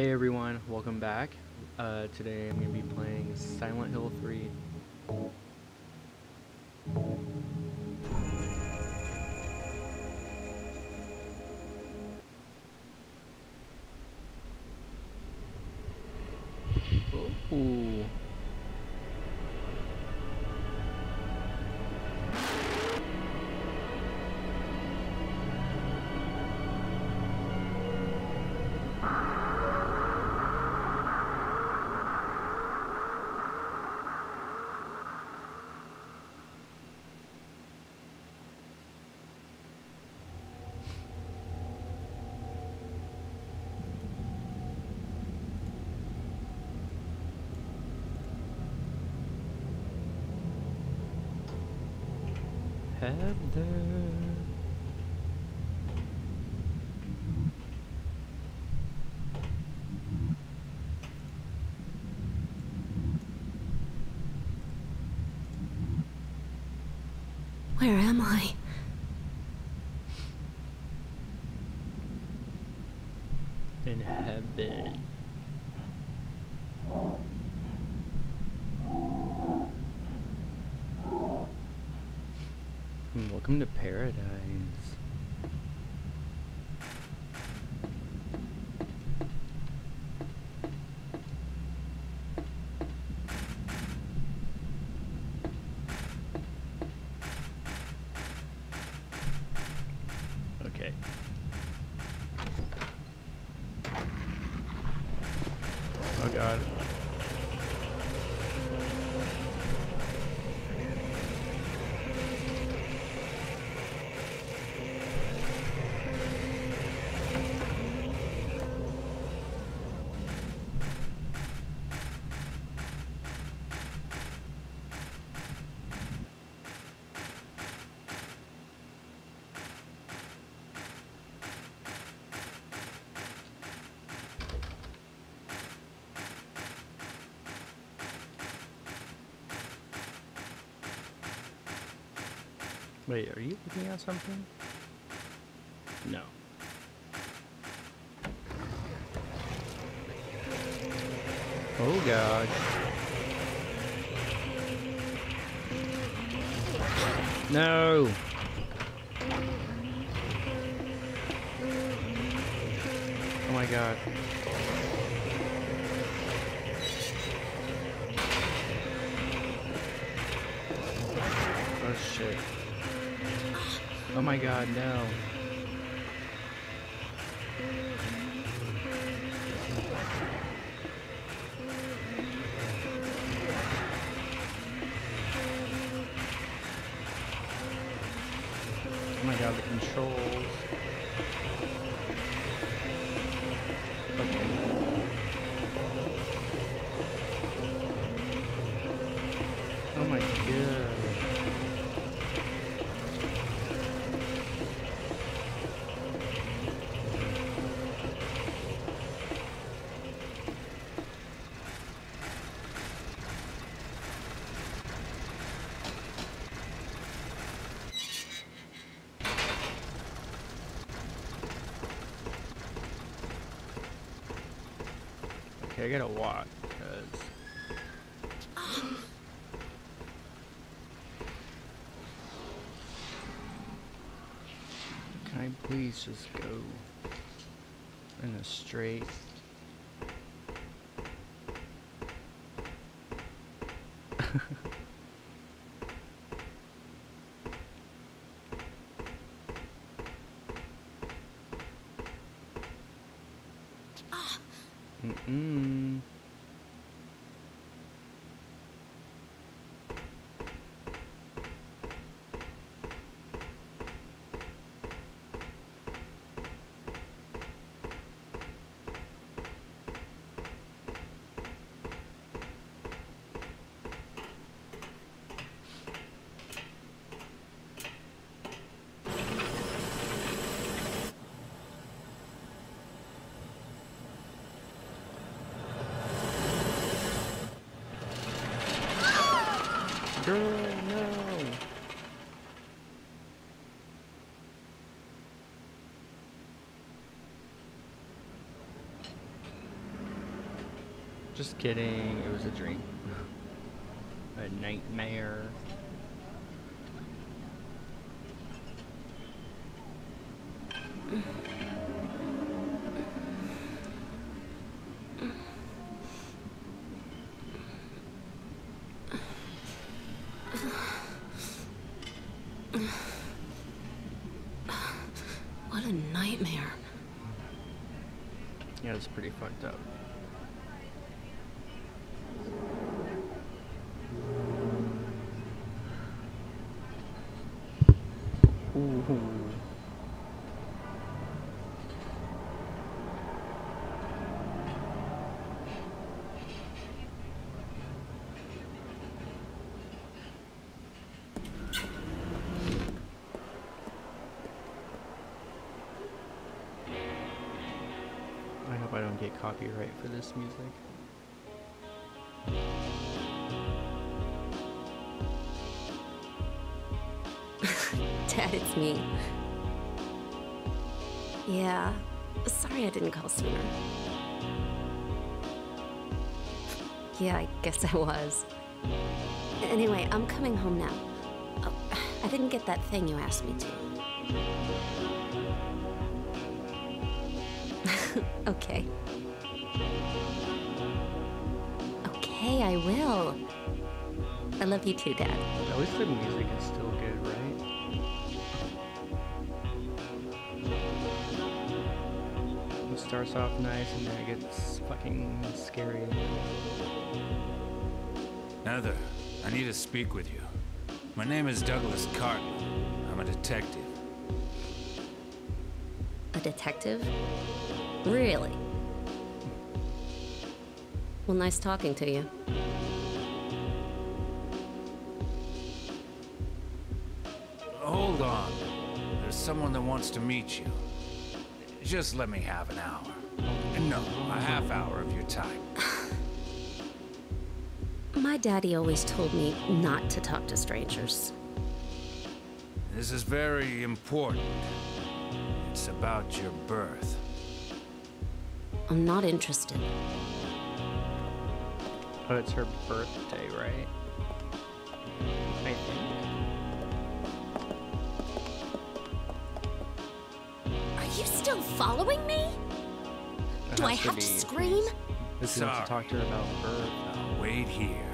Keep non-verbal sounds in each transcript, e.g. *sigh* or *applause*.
Hey everyone, welcome back. Uh, today I'm going to be playing Silent Hill 3. Where am I? In heaven. Hmm, Welcome to paradise. Okay. Oh god. Wait, are you looking at something? No. Oh god. No! Oh my god. Oh shit. Oh my god, no. Okay, I gotta walk because. Can I please just go in a straight? *laughs* Mm-mm. Girl, no. Just kidding. It was a dream. *laughs* a nightmare. Yeah, it's pretty fucked up. For this music. *laughs* Dad, it's me. Yeah. Sorry I didn't call sooner. Yeah, I guess I was. Anyway, I'm coming home now. Oh, I didn't get that thing you asked me to. *laughs* okay. Okay, I will. I love you too, Dad. At least the music is still good, right? It starts off nice and then it gets fucking scary. Heather, I need to speak with you. My name is Douglas Cartland. I'm a detective. A detective? Really? Well, nice talking to you. Hold on. There's someone that wants to meet you. Just let me have an hour. No, a half hour of your time. *sighs* My daddy always told me not to talk to strangers. This is very important. It's about your birth. I'm not interested. Oh, it's her birthday, right? I think. Are you still following me? It Do I has have be. to scream? This is want to talk to her about birth. Now wait here.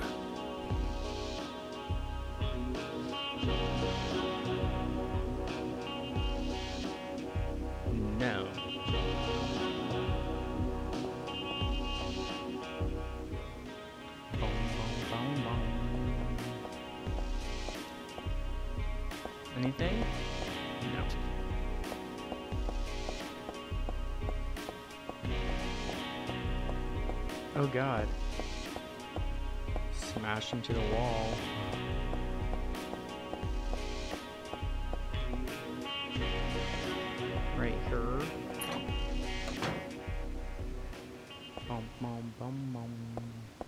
Bum, bum, bum, bum.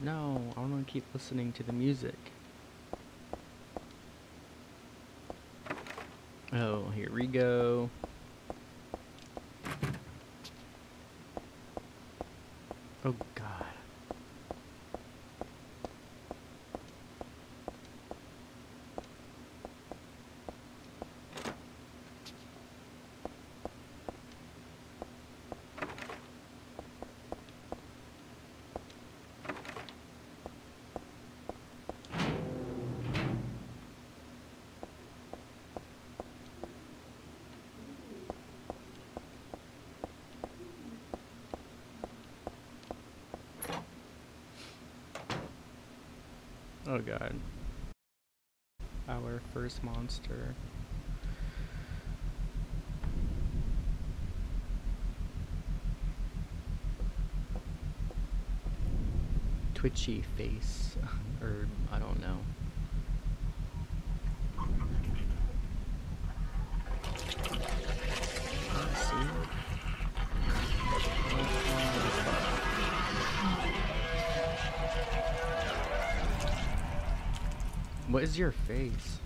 No, I want to keep listening to the music. Oh, here we go. Oh god. Oh god. Our first monster. Twitchy face. *laughs* or I don't know. What is your face?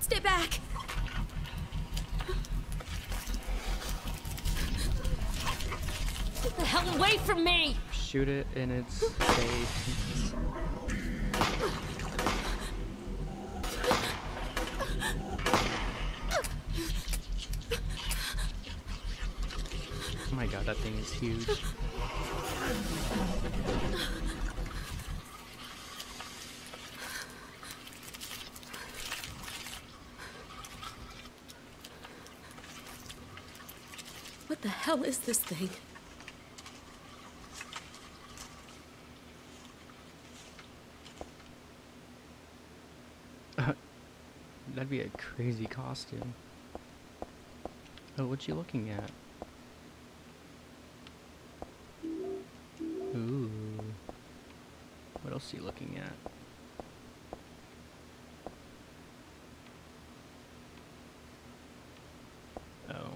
Stay back! What the hell away from me! Shoot it in its face. Oh my god, that thing is huge. What the hell is this thing? *laughs* That'd be a crazy costume. Oh, what you looking at? Ooh. What else are you looking at? Oh.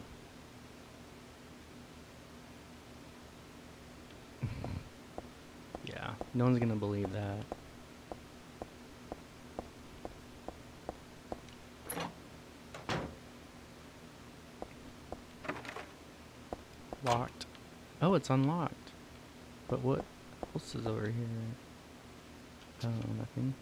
yeah, no one's gonna believe that. Locked. Oh, it's unlocked. But what else is over here? Oh, nothing.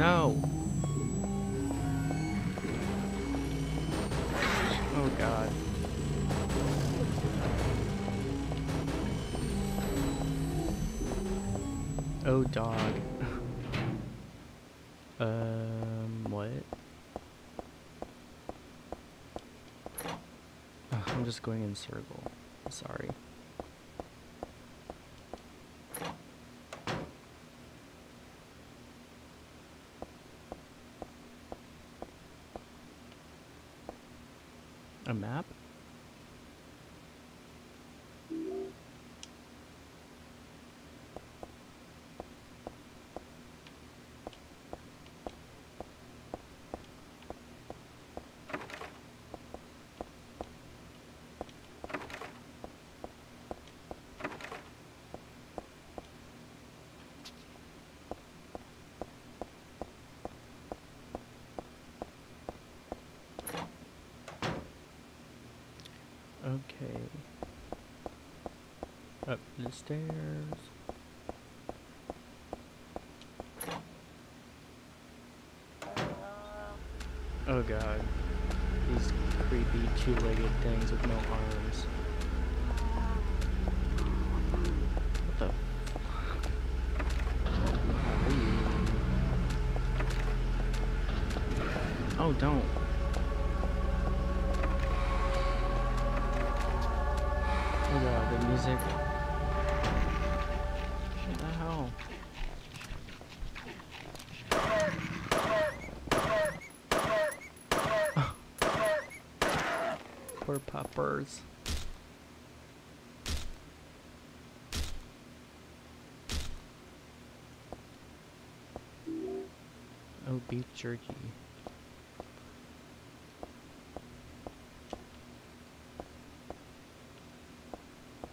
No! Oh god. Oh, dog. *laughs* um, what? I'm just going in circle. Sorry. A map? Okay. Up the stairs. Oh god. These creepy two-legged things with no arms. Oh, beef jerky.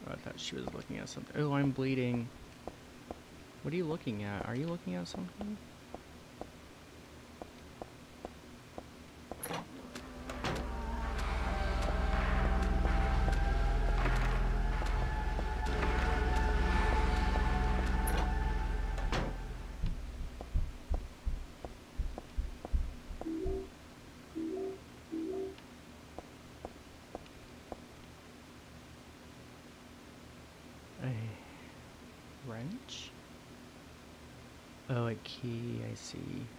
Oh, I thought she was looking at something. Oh, I'm bleeding. What are you looking at? Are you looking at something? Oh, a key, I see.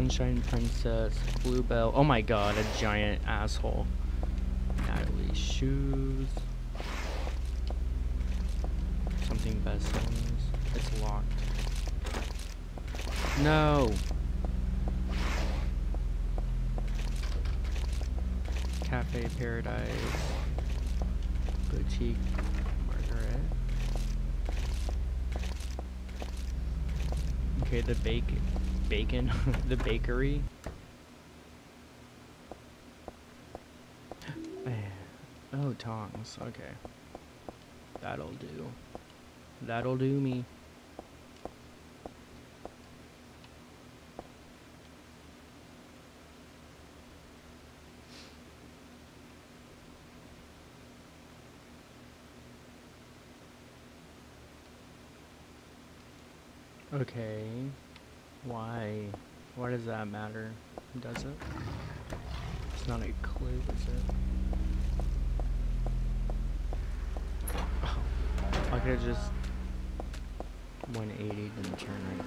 Sunshine Princess, Bluebell. Oh my god, a giant asshole. Natalie's shoes. Something best sells. It's locked. No. Cafe Paradise. Boutique Margaret. Okay, the bake bacon *laughs* the bakery. Oh, tongs. Okay. That'll do. That'll do me. Okay. Why? Why does that matter? Does it? It's not a clue, is it? Oh, I could have just 180 and turn right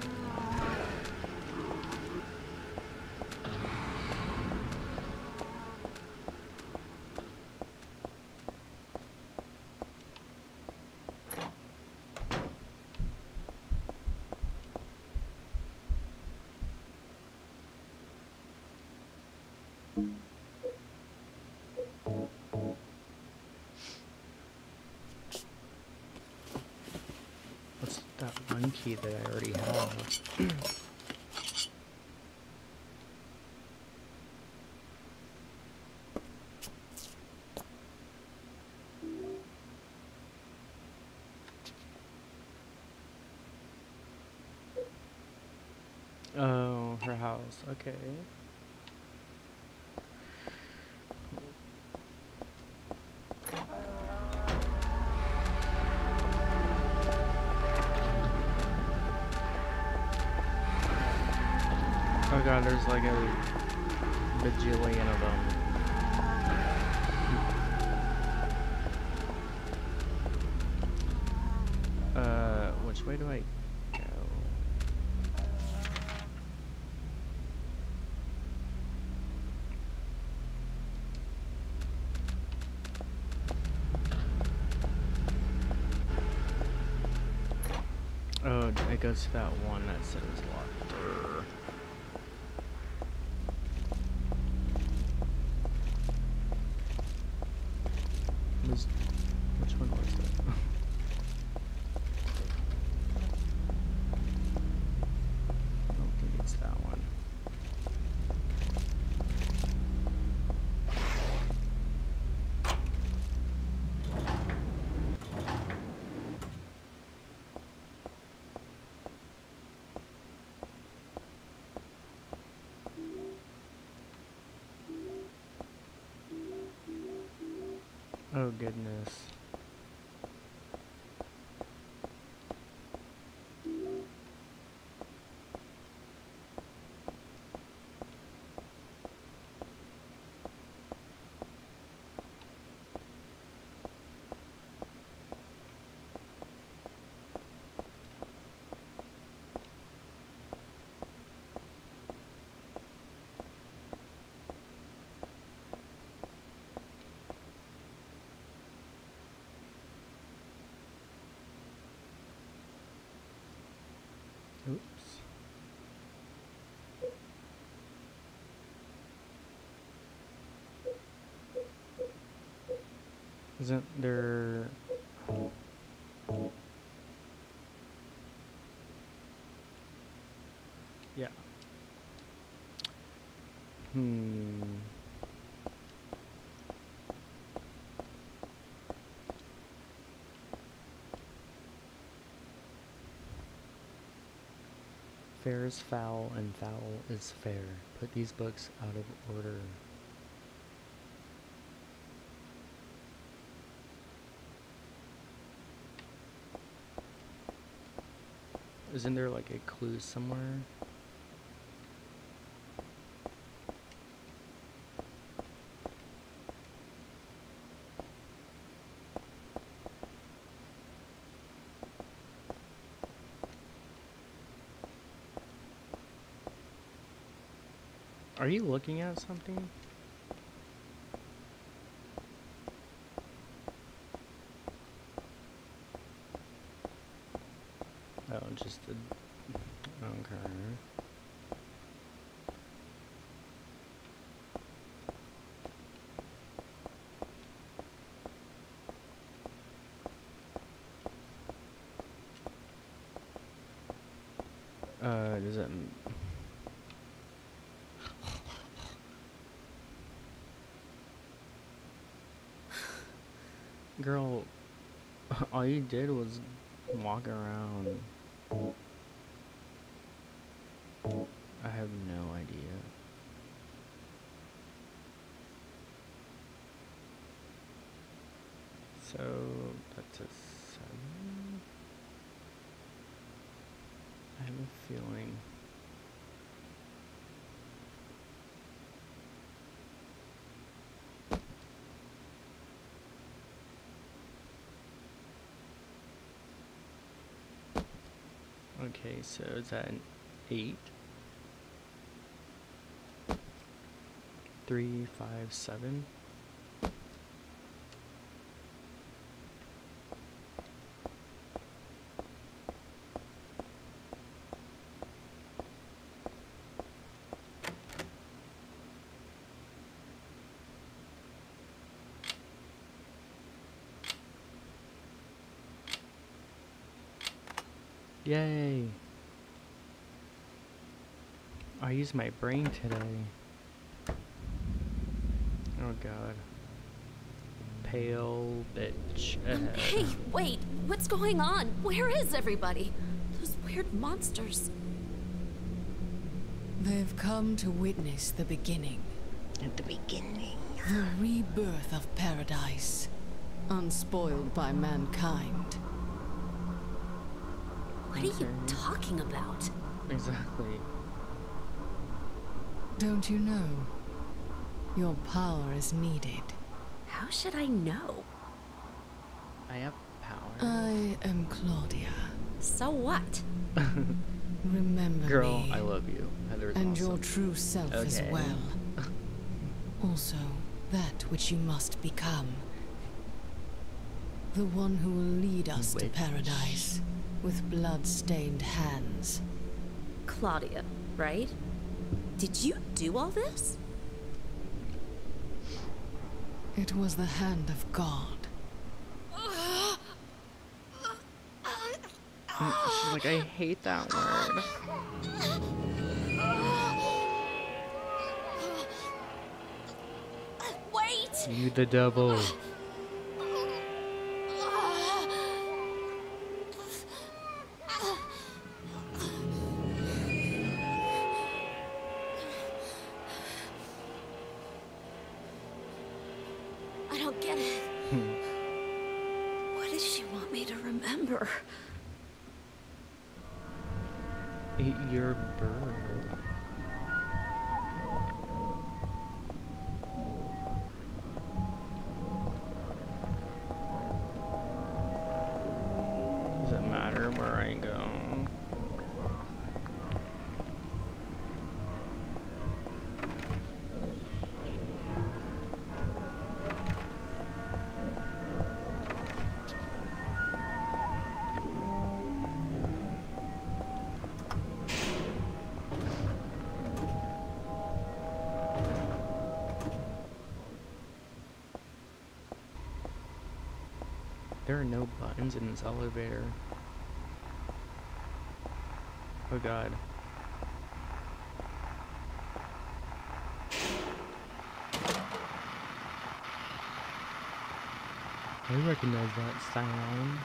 key that I already have? oh, her house. Okay. God, there's like a bajillion of them. Uh, which way do I go? Oh, it goes to that one that says locked. Was which one was that? I don't think it's that one. Oh goodness. Oops. Isn't there... Yeah. Hmm. Fair is foul and foul is fair. Put these books out of order. Isn't there like a clue somewhere? You looking at something? Oh, just a... Okay. Uh, does it... Girl, *laughs* all you did was walk around. I have no idea. So that's a seven. I have a feeling. Okay, so is that an eight? Three, five, seven. Yay! I used my brain today. Oh god. Pale bitch. *laughs* Hey, wait! What's going on? Where is everybody? Those weird monsters. They've come to witness the beginning. At the beginning. The rebirth of paradise. Unspoiled by mankind. What are you talking about? Exactly. Don't you know? Your power is needed. How should I know? I have power. I am Claudia. So what? *laughs* Remember Girl, me. I love you. Heather's and awesome. your true self as well. *laughs* also, that which you must become. The one who will lead us to paradise with blood-stained hands. Claudia, right? Did you do all this? It was the hand of God. She's like, I hate that word. Wait! You the devil. In this elevator. Oh god. I recognize that sound.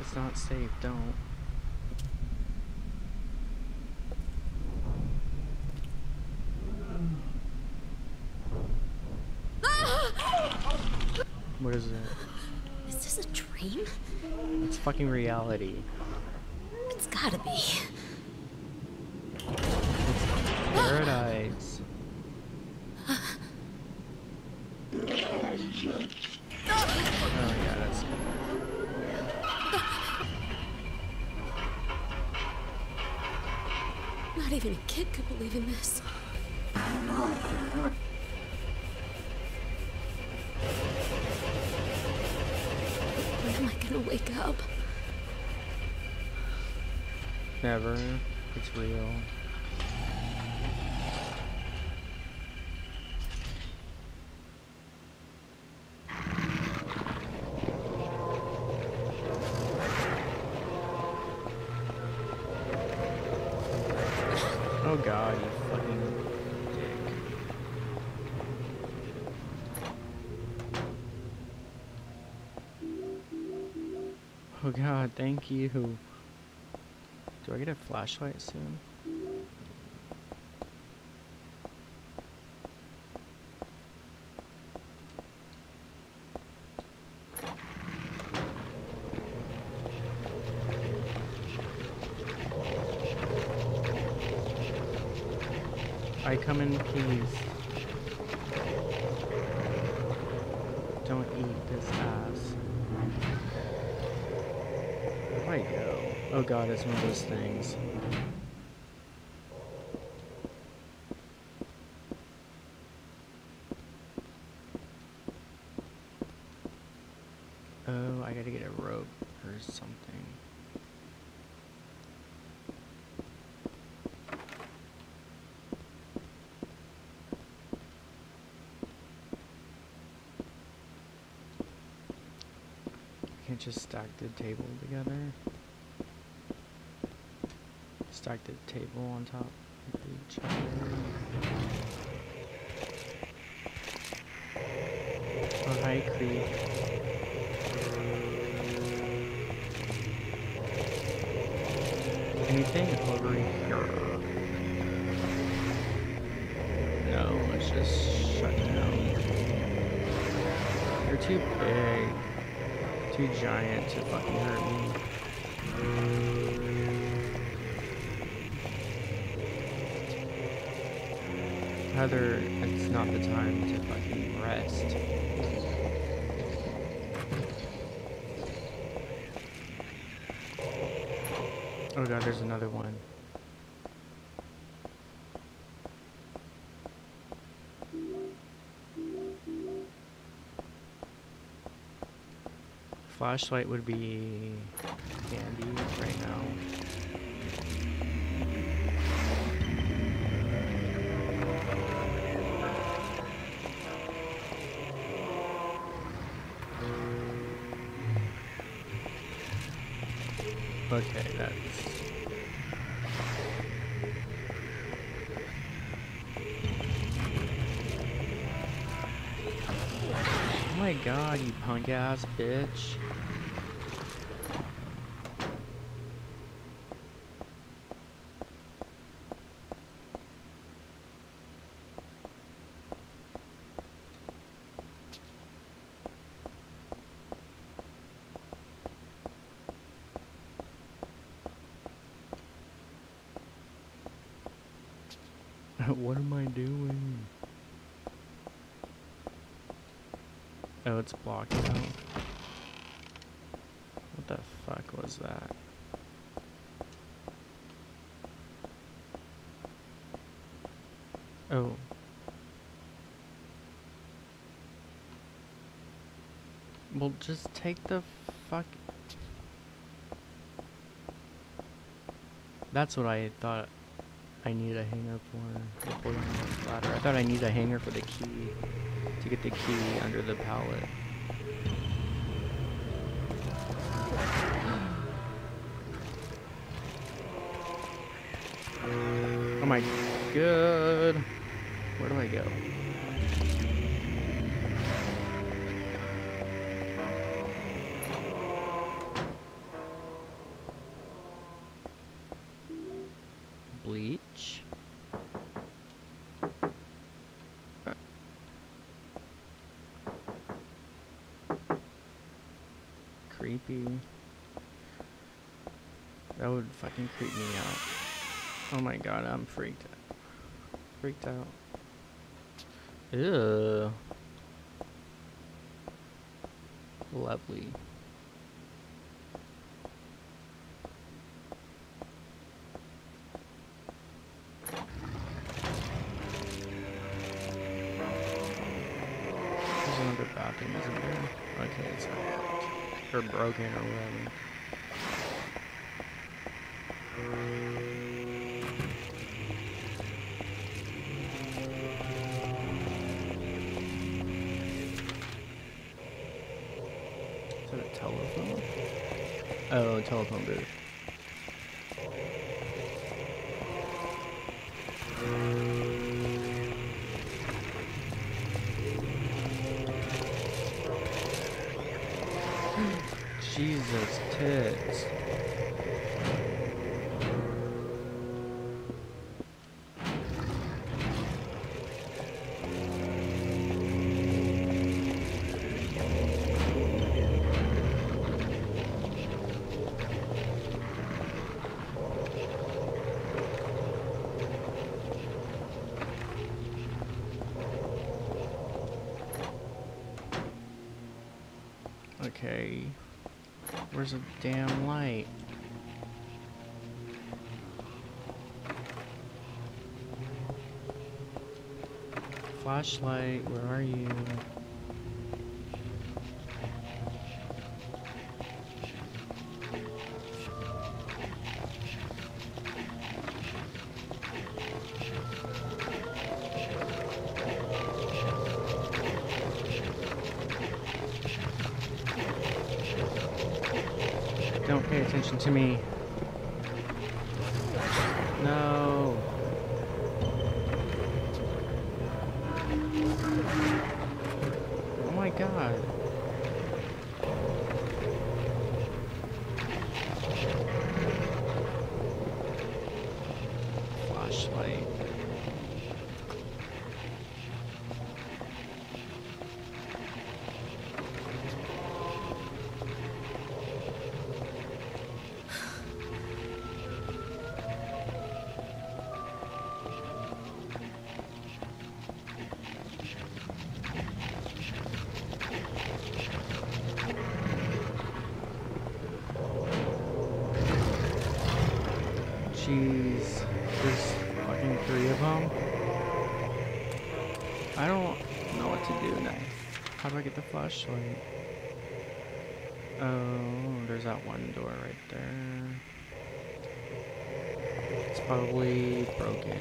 It's not safe, don't. What is it? Is this a dream? It's fucking reality. It's gotta be. God, you fucking dick. Oh god, thank you. Do I get a flashlight soon? I come in peace. Don't eat this ass. Where do I go? Oh god, it's one of those things. Oh, I gotta get a rope or something. I Can't just stack the table together. Stack the table on top of each other. Too big. Too giant to fucking hurt me. Heather, it's not the time to fucking rest. Oh god, there's another one. Flashlight would be handy right now. Okay, that's Oh my god, you punk ass bitch. What am I doing? Oh, it's blocked out. What the fuck was that? Oh. Well, just take the fuck. That's what I thought I need a hanger for. the ladder. I thought I needed a hanger for the key to get the key under the pallet. Oh my god. Where do I go? Me out. Freaked. freaked out. Ew. Lovely. There's another bathroom, isn't there? Okay, it's not. Or broken or whatever. Oh, telephone booth. Jesus tits. Damn light? Flashlight, where are you? Oh, there's that one door right there. It's probably broken.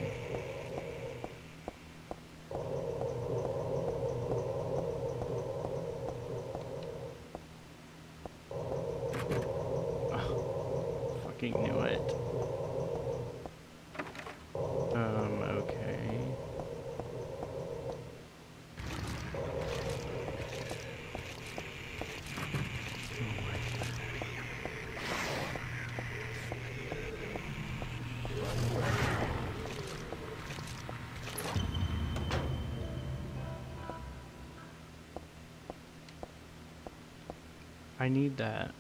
Fucking knew it. Need that.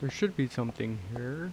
There should be something here.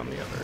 on the other.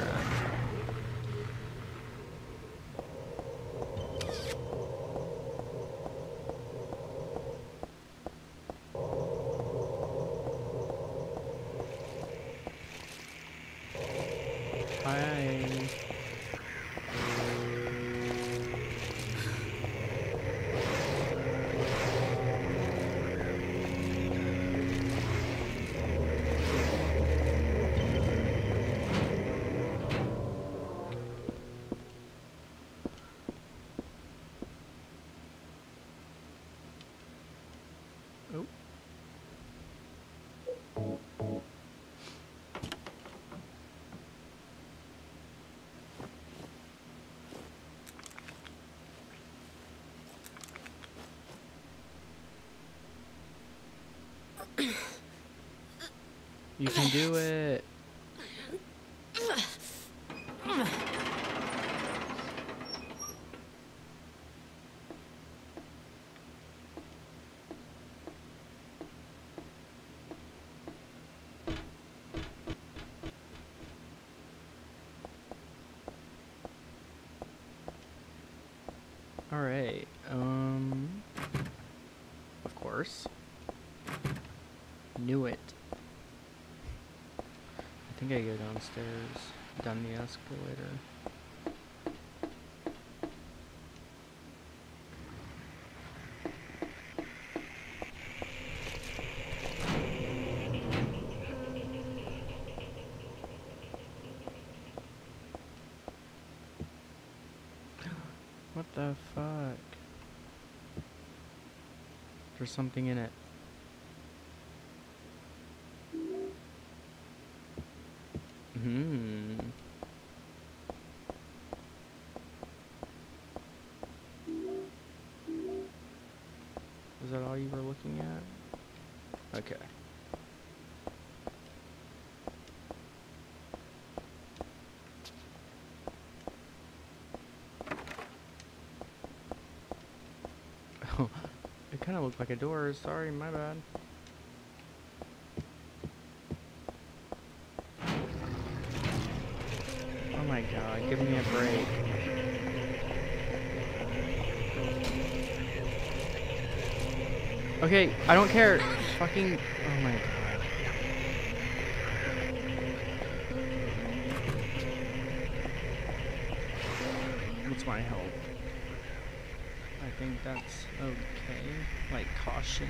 You can do it. All right. Um. Of course. Knew it. I think I go downstairs, down the escalator. *gasps* What the fuck? There's something in it. Hmm. Is that all you were looking at? Okay. Oh, it kind of like a door. Sorry, my bad. Oh my god, give me a break. Okay, I don't care. Fucking. Oh my god. What's my help? I think that's okay. Like caution.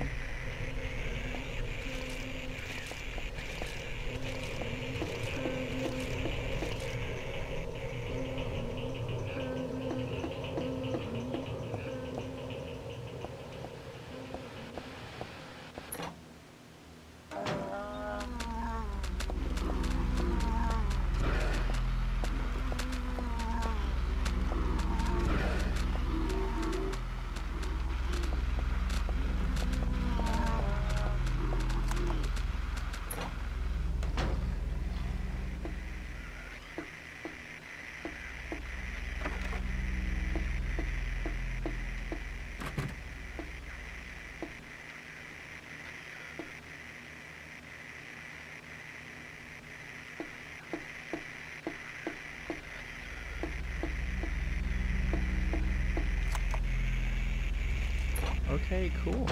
Okay, cool.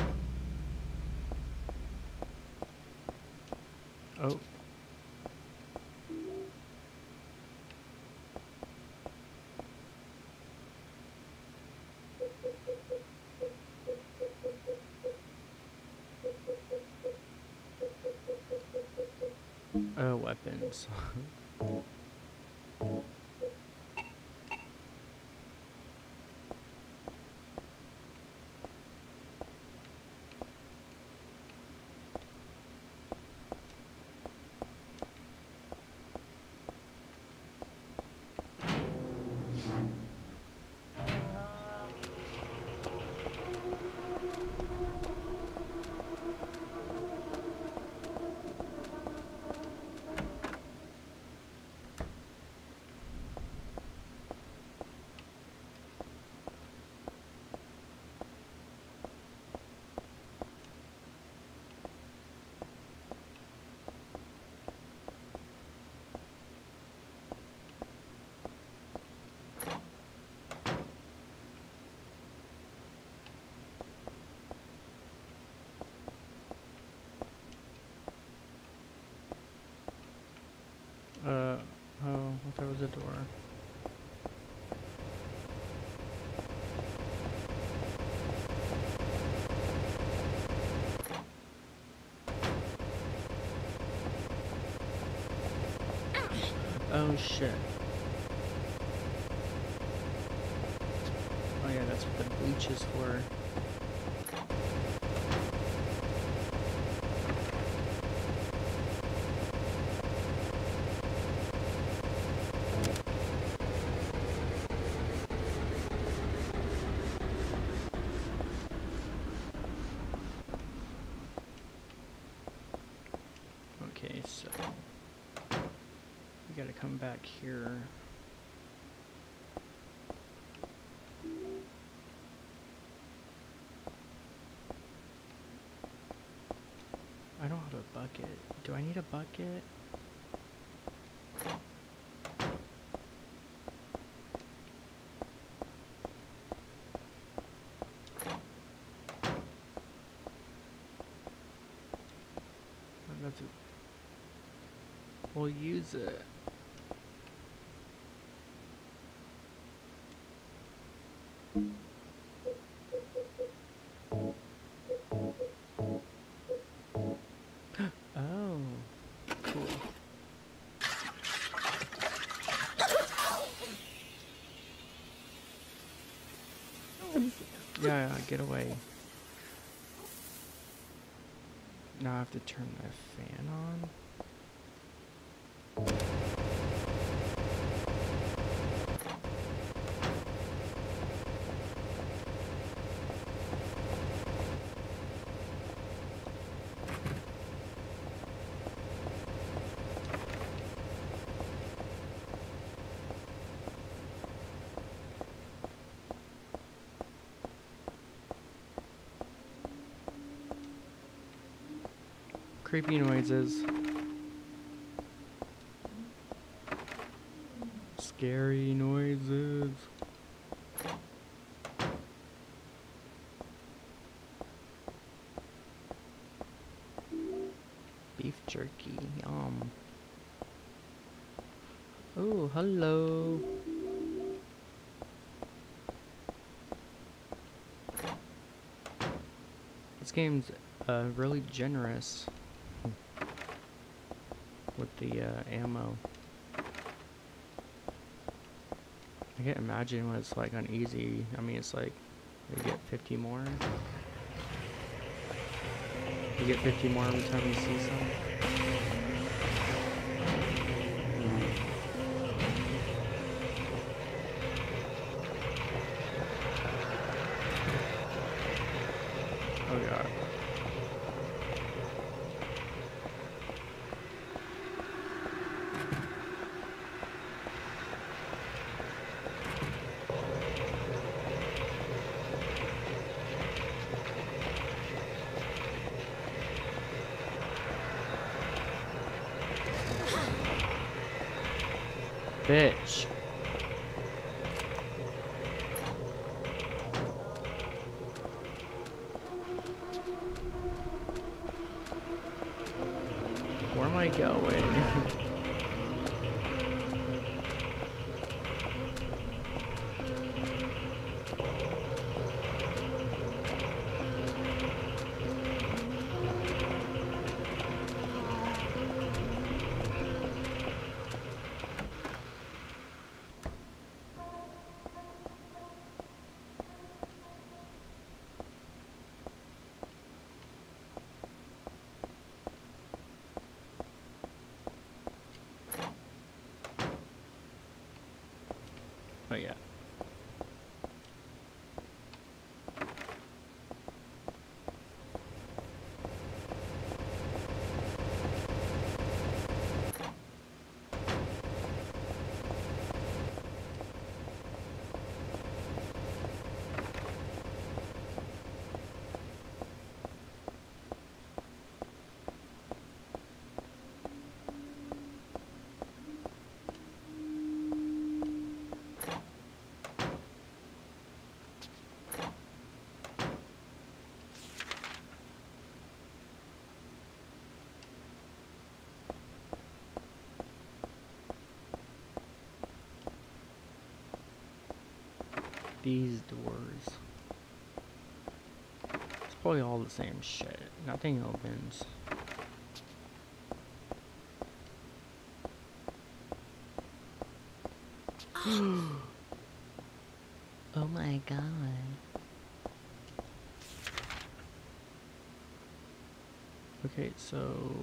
Oh. Uh, weapons. *laughs* Uh, oh, there was a door. Oh shit. Oh yeah, that's what the bleach is for. We gotta come back here. I don't have a bucket. Do I need a bucket? What does it- We'll use it. *gasps* Oh, cool. *laughs* Yeah, yeah, get away. Now I have to turn the fan on. Creepy noises. Scary noises. Beef jerky, yum. Oh, hello. This game's uh, really generous the uh, ammo. I can't imagine what it's like on easy. I mean, it's like you get 50 more. You get 50 more every time you see some. Oh god. Bitch. Where am I going? oh yeah. These doors. It's probably all the same shit. Nothing opens. *gasps* oh my god. Okay, so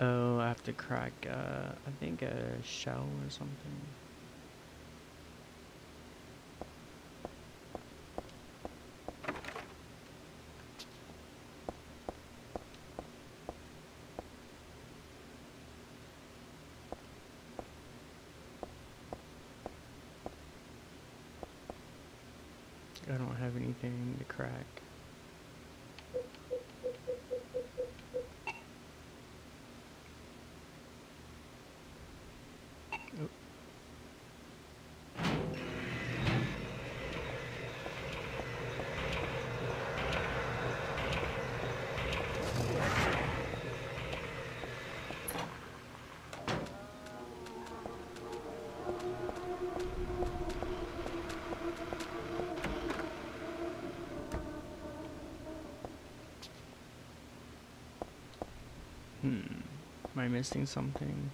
Oh, I have to crack, uh, I think a shell or something. I don't have anything to crack. Oh. Hmm. Am I missing something?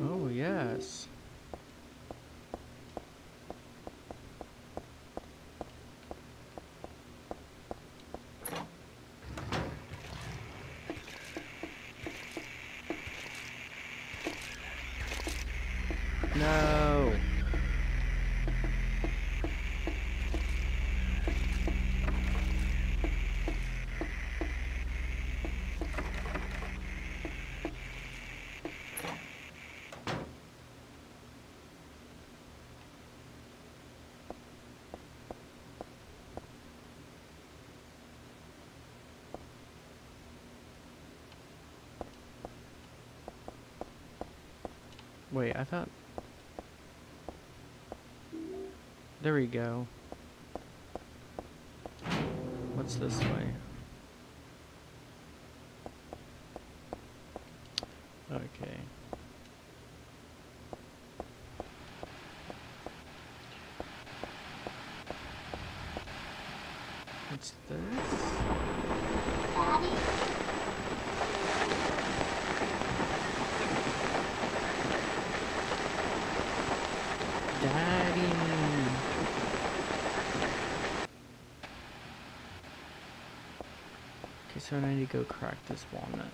Oh, yes. No. Wait, I thought... There we go. What's this way? Okay. What's this? Daddy. Okay, so I need to go crack this walnut.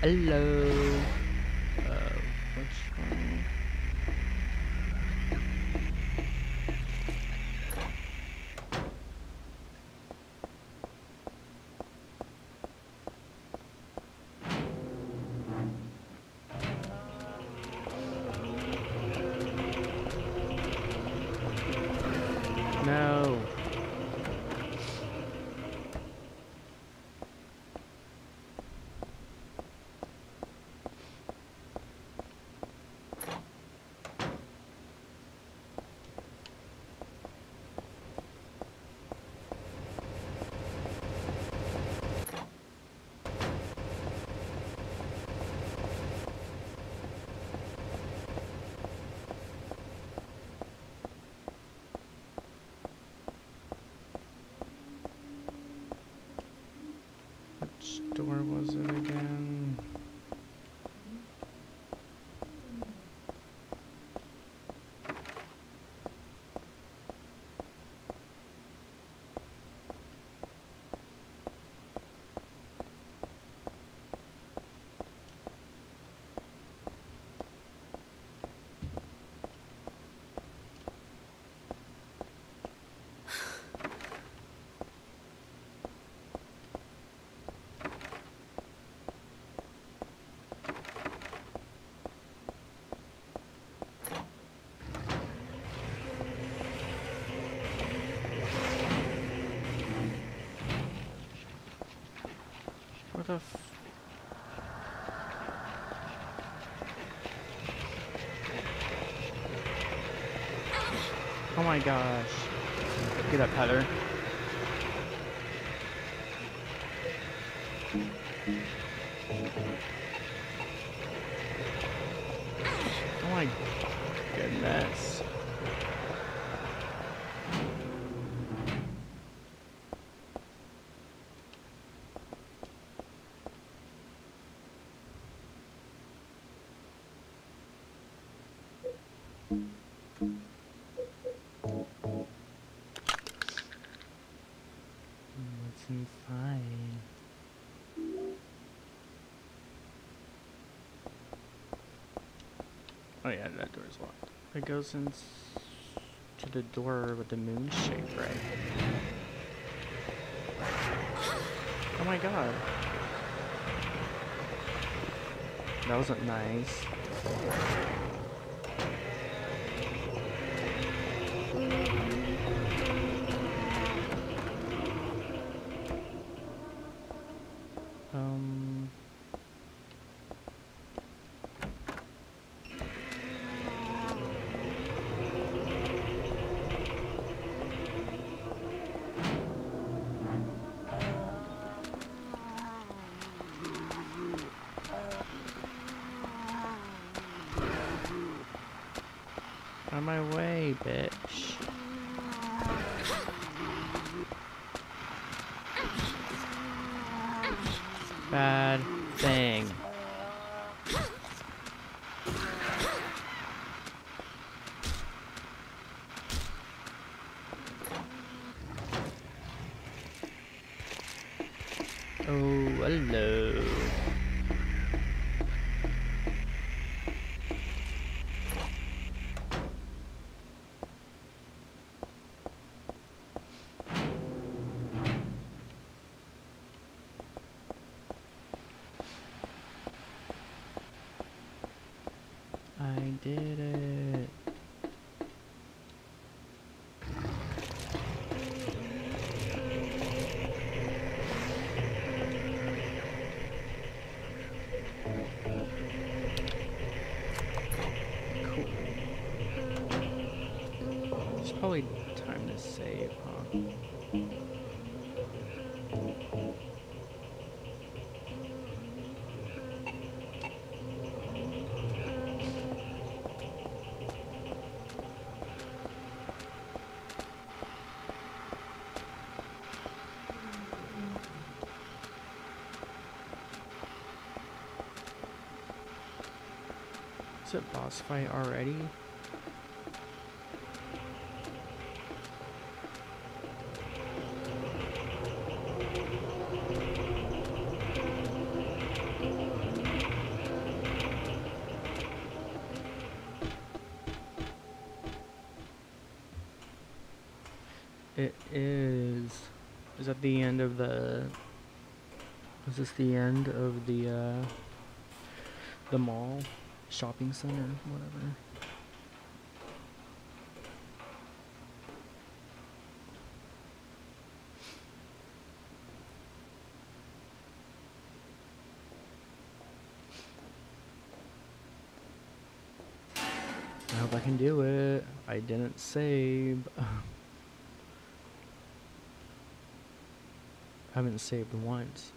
Hello. Uh, which one? No. Door was it Oh my gosh. Get up, Heather. Oh yeah, that door's locked. It goes in to the door with the moon shape, right? Oh my god. That wasn't nice. Is it boss fight already? It is. Is that the end of the? Is this the end of the uh, the mall, shopping center, whatever? I hope I can do it. I didn't save. *laughs* I haven't saved once.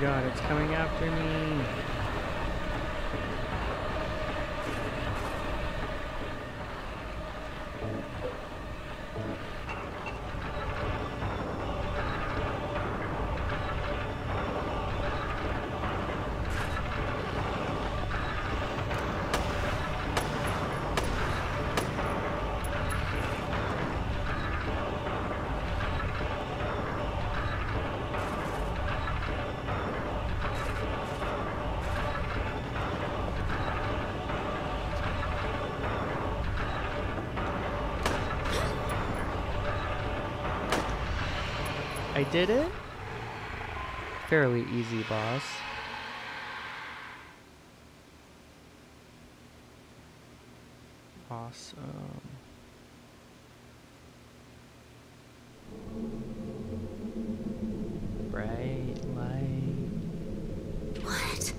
God, it's coming after me. I did it? Fairly easy, boss. Awesome. Bright light. What?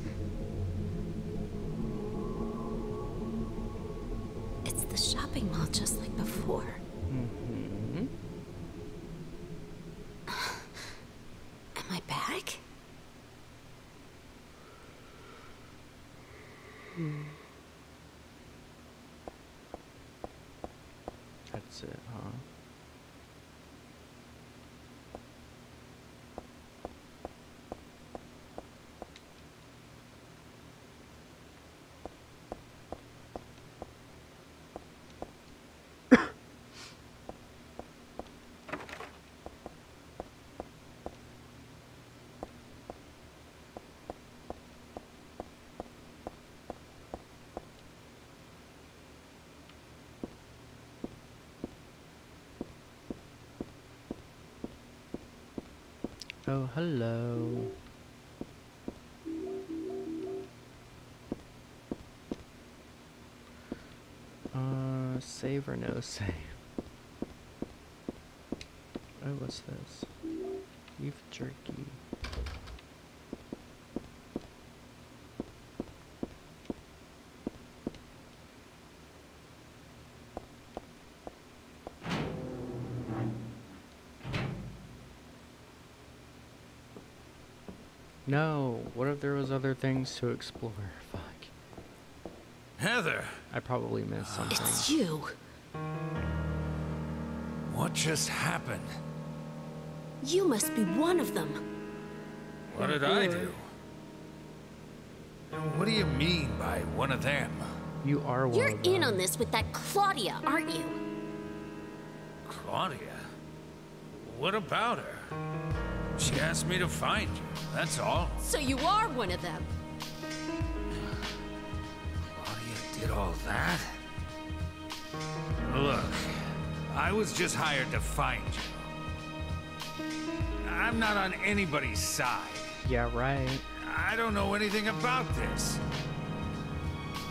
It's the shopping mall just like before. Mm-hmm. Am I back? That's it, huh? Oh, hello. Uh, save or no save? *laughs* Oh, what's this? Beef jerky. No, what if there was other things to explore? Fuck. Heather, I probably missed uh, something. It's you. what just happened? You must be one of them. What did I do? What do you mean by one of them? You are one You're of in them. on this with that Claudia, aren't you? Claudia? What about her? She asked me to find you, that's all. So you are one of them. Claudia did all that? Look, I was just hired to find you. I'm not on anybody's side. Yeah, right. I don't know anything about this.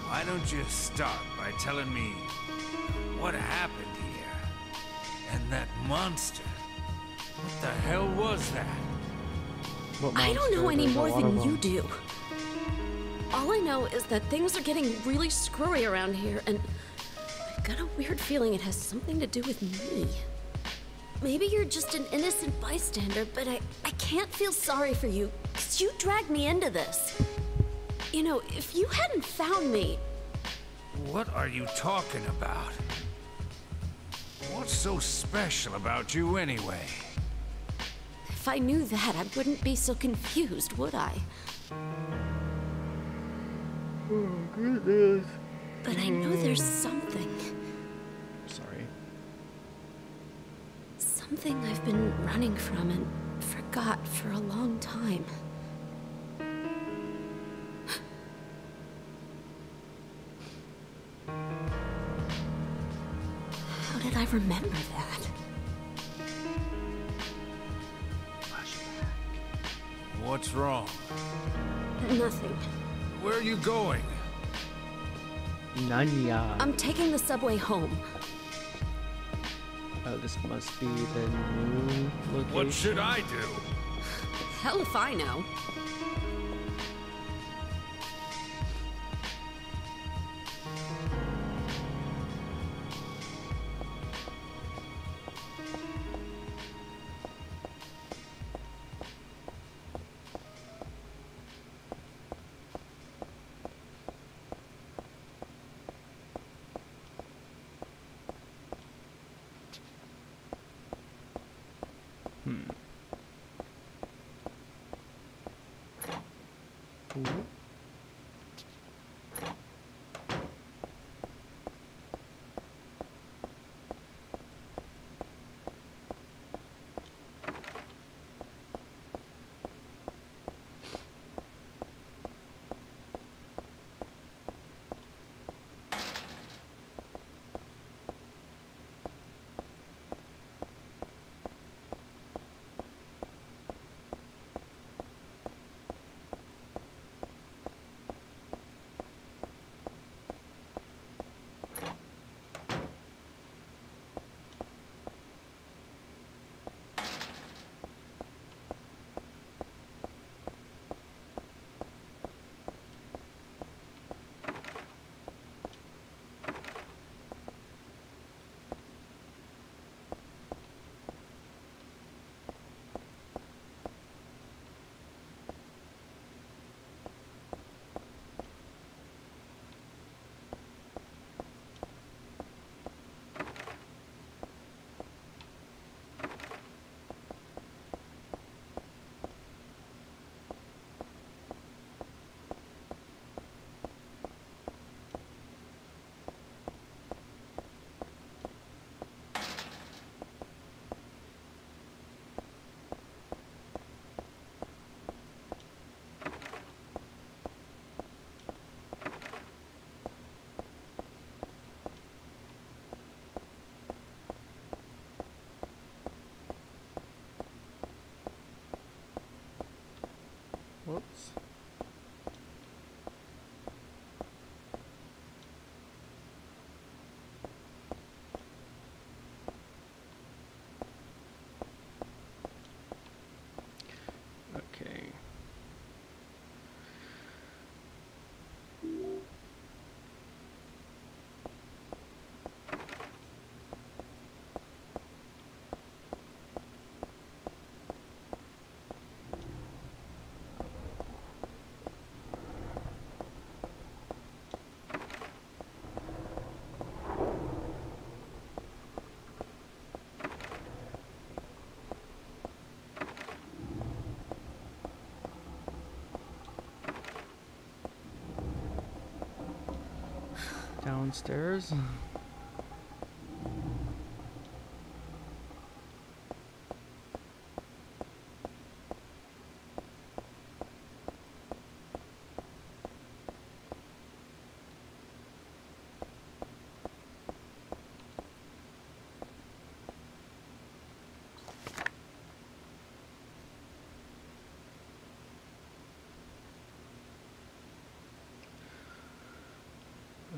Why don't you start by telling me what happened here? And that monster. What the hell was that? What I don't know any more than you do. All I know is that things are getting really screwy around here, and I've got a weird feeling it has something to do with me. Maybe you're just an innocent bystander, but I, I can't feel sorry for you, because you dragged me into this. You know, if you hadn't found me, What are you talking about? What's so special about you anyway? If I knew that, I wouldn't be so confused, would I? Oh, goodness. But I know there's something. Sorry. Something I've been running from and forgot for a long time. How did I remember that? What's wrong? Nothing. Where are you going? Nanya. I'm taking the subway home. oh, this must be the new location. What should I do? *sighs* Hell if I know. Whoops. Okay. Downstairs. *laughs*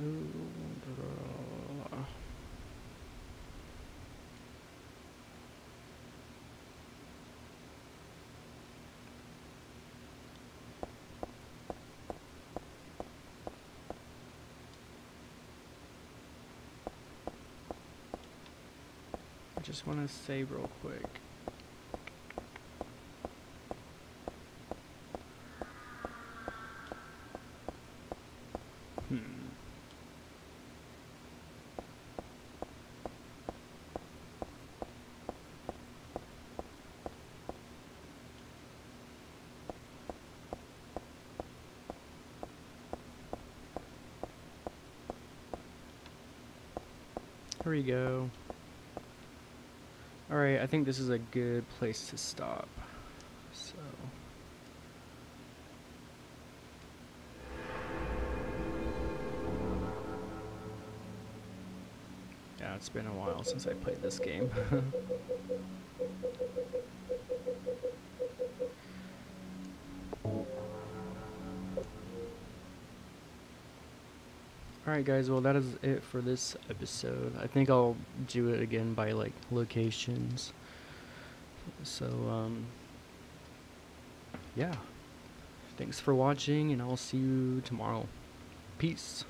Ooh, I just want to say real quick. Hmm. Here we go. Alright, I think this is a good place to stop. So. Yeah, it's been a while since I played this game. *laughs* Alright guys, well that is it for this episode. I think I'll do it again by like locations. So um yeah. Thanks for watching and I'll see you tomorrow. Peace.